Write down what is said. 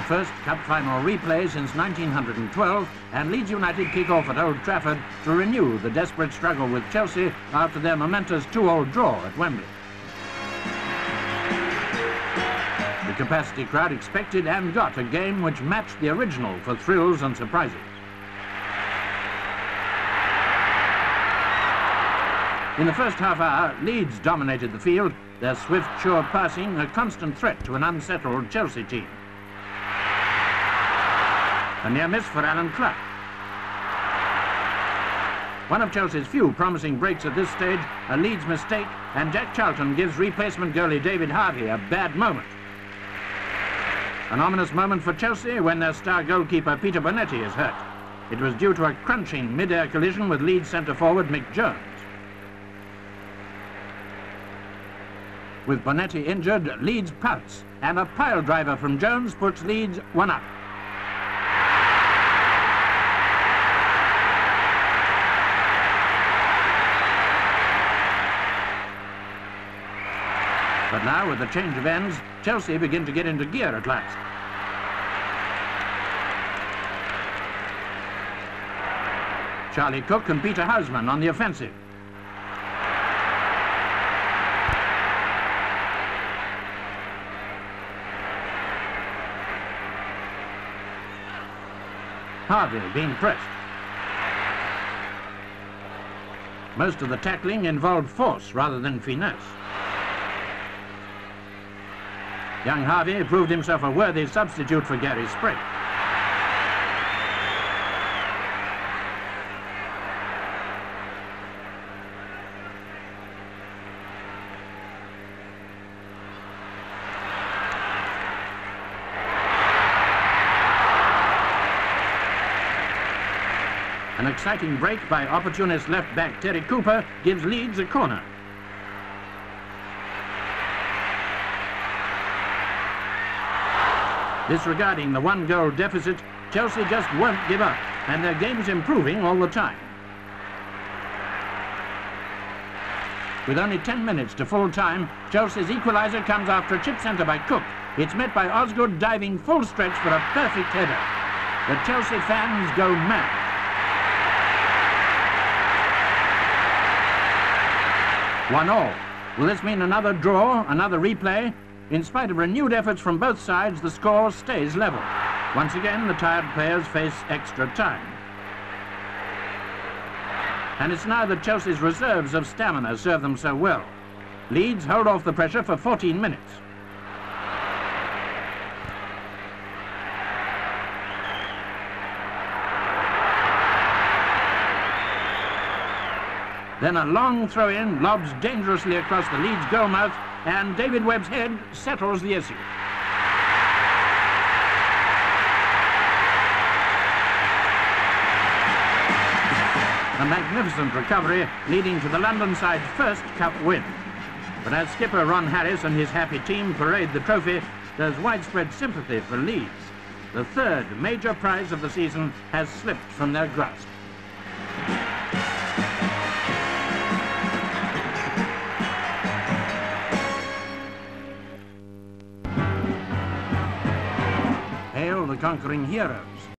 first cup final replay since 1912, and Leeds United kick off at Old Trafford to renew the desperate struggle with Chelsea after their momentous two-all draw at Wembley. The capacity crowd expected and got a game which matched the original for thrills and surprises. In the first half hour, Leeds dominated the field, their swift, sure passing a constant threat to an unsettled Chelsea team. A near miss for Allan Clarke. One of Chelsea's few promising breaks at this stage, a Leeds mistake, and Jack Charlton gives replacement goalie David Harvey a bad moment. An ominous moment for Chelsea when their star goalkeeper Peter Bonetti is hurt. It was due to a crunching mid-air collision with Leeds centre-forward Mick Jones. With Bonetti injured, Leeds pounce, and a pile driver from Jones puts Leeds one up. But now, with the change of ends, Chelsea begin to get into gear at last. Charlie Cooke and Peter Houseman on the offensive. Harvey being pressed. Most of the tackling involved force rather than finesse. Young Harvey proved himself a worthy substitute for Gary Sprake. An exciting break by opportunist left back Terry Cooper gives Leeds a corner. Disregarding the one goal deficit, Chelsea just won't give up, and their game's improving all the time. With only 10 minutes to full time, Chelsea's equaliser comes after a chip centre by Cooke. It's met by Osgood diving full stretch for a perfect header. The Chelsea fans go mad. One all. Will this mean another draw, another replay? In spite of renewed efforts from both sides, the score stays level. Once again, the tired players face extra time. And it's now that Chelsea's reserves of stamina serve them so well. Leeds hold off the pressure for 14 minutes. Then a long throw-in lobs dangerously across the Leeds goalmouth, and David Webb's head settles the issue. A magnificent recovery leading to the London side's first cup win. But as skipper Ron Harris and his happy team parade the trophy, there's widespread sympathy for Leeds. The third major prize of the season has slipped from their grasp. Conquering heroes.